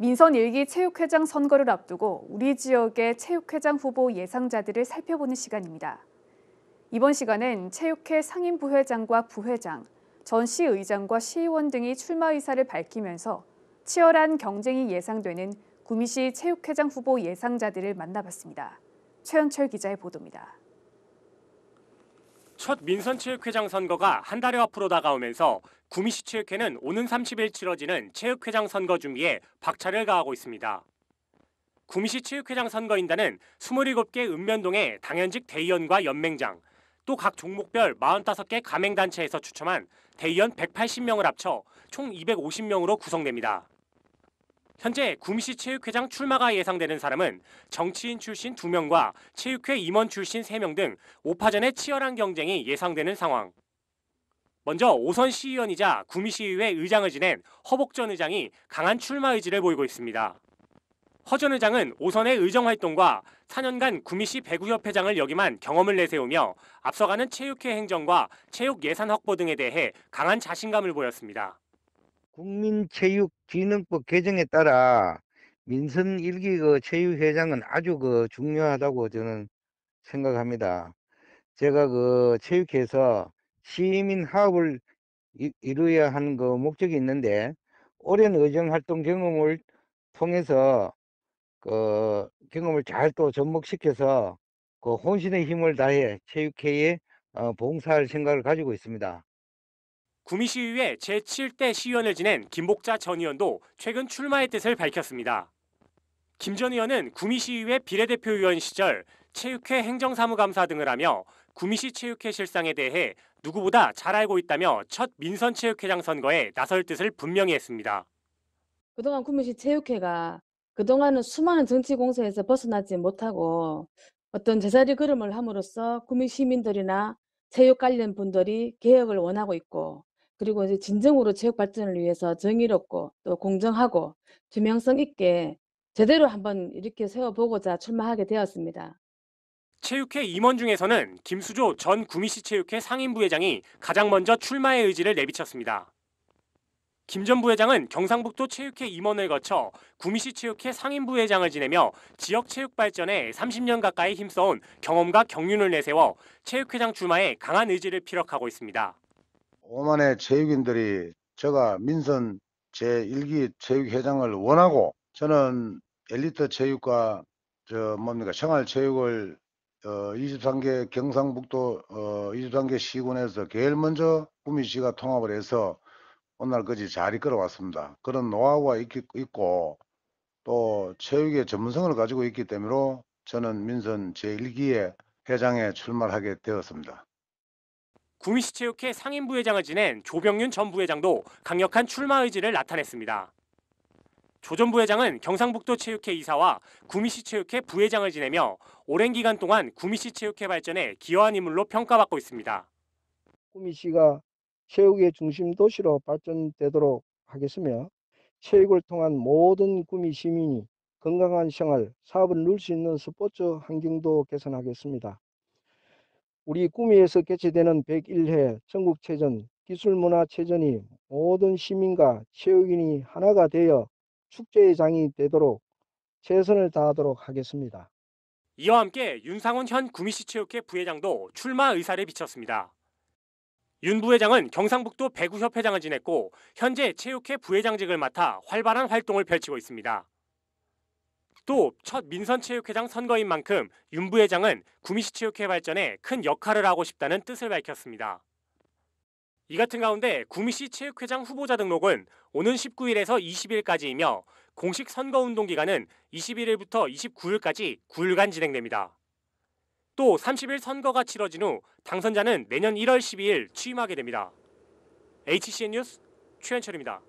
민선 일기 체육회장 선거를 앞두고 우리 지역의 체육회장 후보 예상자들을 살펴보는 시간입니다. 이번 시간은 체육회 상임부회장과 부회장, 전 시의장과 시의원 등이 출마 의사를 밝히면서 치열한 경쟁이 예상되는 구미시 체육회장 후보 예상자들을 만나봤습니다. 최현철 기자의 보도입니다. 첫 민선체육회장 선거가 한 달여 앞으로 다가오면서 구미시 체육회는 오는 30일 치러지는 체육회장 선거 준비에 박차를 가하고 있습니다. 구미시 체육회장 선거인단은 27개 읍면동의 당연직 대의원과 연맹장, 또 각 종목별 45개 가맹단체에서 추첨한 대의원 180명을 합쳐 총 250명으로 구성됩니다. 현재 구미시 체육회장 출마가 예상되는 사람은 정치인 출신 2명과 체육회 임원 출신 3명 등 5파전의 치열한 경쟁이 예상되는 상황. 먼저 오선 시의원이자 구미시의회 의장을 지낸 허복 전 의장이 강한 출마 의지를 보이고 있습니다. 허전 의장은 오선의 의정 활동과 4년간 구미시 배구협회장을 역임한 경험을 내세우며 앞서가는 체육회 행정과 체육 예산 확보 등에 대해 강한 자신감을 보였습니다. 국민체육진흥법 개정에 따라 민선 일기 그 체육회장은 아주 그 중요하다고 저는 생각합니다. 제가 그 체육회에서 시민 화합을 이, 이루어야 하는 그 목적이 있는데 오랜 의정 활동 경험을 통해서 그 경험을 잘 또 접목시켜서 그 혼신의 힘을 다해 체육회에 어, 봉사할 생각을 가지고 있습니다. 구미시의회 제7대 시의원을 지낸 김복자 전 의원도 최근 출마의 뜻을 밝혔습니다. 김 전 의원은 구미시의회 비례대표 의원 시절 체육회 행정사무감사 등을 하며 구미시 체육회 실상에 대해 누구보다 잘 알고 있다며 첫 민선 체육회장 선거에 나설 뜻을 분명히 했습니다. 그동안 구미시 체육회가 그동안은 수많은 정치 공세에서 벗어나지 못하고 어떤 제자리 걸음을 함으로써 구미 시민들이나 체육 관련 분들이 개혁을 원하고 있고 그리고 이제 진정으로 체육 발전을 위해서 정의롭고 또 공정하고 투명성 있게 제대로 한번 이렇게 세워보고자 출마하게 되었습니다. 체육회 임원 중에서는 김수조 전 구미시 체육회 상임부회장이 가장 먼저 출마의 의지를 내비쳤습니다. 김 전 부회장은 경상북도 체육회 임원을 거쳐 구미시 체육회 상임부회장을 지내며 지역 체육 발전에 30년 가까이 힘써온 경험과 경륜을 내세워 체육회장 출마에 강한 의지를 피력하고 있습니다. 오만의 체육인들이 제가 민선 제1기 체육회장을 원하고 저는 엘리트 체육과 저 뭡니까 생활 체육을 어 23개 경상북도 어 23개 시군에서 제일 먼저 구미시가 통합을 해서 오늘까지 잘 이끌어 왔습니다. 그런 노하우가 있, 있고 또 체육의 전문성을 가지고 있기 때문에 저는 민선 제1기의 회장에 출마를 하게 되었습니다. 구미시 체육회 상임부회장을 지낸 조병윤 전 부회장도 강력한 출마 의지를 나타냈습니다. 조 전 부회장은 경상북도 체육회 이사와 구미시 체육회 부회장을 지내며 오랜 기간 동안 구미시 체육회 발전에 기여한 인물로 평가받고 있습니다. 구미시가 체육의 중심 도시로 발전되도록 하겠으며 체육을 통한 모든 구미 시민이 건강한 생활, 사업을 누릴 수 있는 스포츠 환경도 개선하겠습니다. 우리 구미에서 개최되는 101회 전국체전 기술문화체전이 모든 시민과 체육인이 하나가 되어 축제의 장이 되도록 최선을 다하도록 하겠습니다. 이와 함께 윤상훈 현 구미시 체육회 부회장도 출마 의사를 비쳤습니다. 윤 부회장은 경상북도 배구협회장을 지냈고 현재 체육회 부회장직을 맡아 활발한 활동을 펼치고 있습니다. 또 첫 민선체육회장 선거인 만큼 윤 부회장은 구미시 체육회 발전에 큰 역할을 하고 싶다는 뜻을 밝혔습니다. 이 같은 가운데 구미시 체육회장 후보자 등록은 오는 19일에서 20일까지이며 공식 선거운동 기간은 21일부터 29일까지 9일간 진행됩니다. 또 30일 선거가 치러진 후 당선자는 내년 1월 12일 취임하게 됩니다. HCN 뉴스 최현철입니다.